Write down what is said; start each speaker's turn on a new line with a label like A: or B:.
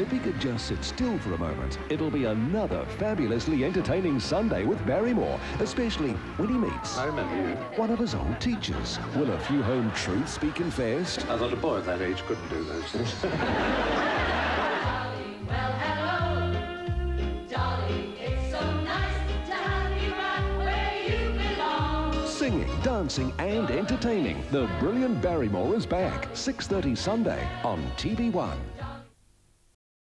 A: If he could just sit still for a moment, it'll be another fabulously entertaining Sunday with Barrymore, especially when he meets
B: I remember you.
A: one of his old teachers. Will a few home truths be confessed?
B: I thought a boy at that age couldn't do those things.
A: Singing, dancing and entertaining. The brilliant Barrymore is back. 6.30 Sunday on TV1.